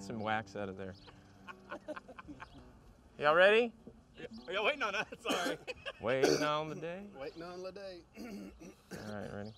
Get some wax out of there. Y'all ready? Yeah, yeah, waiting on that. Sorry. waiting on the day. Waiting on the day. All right, ready.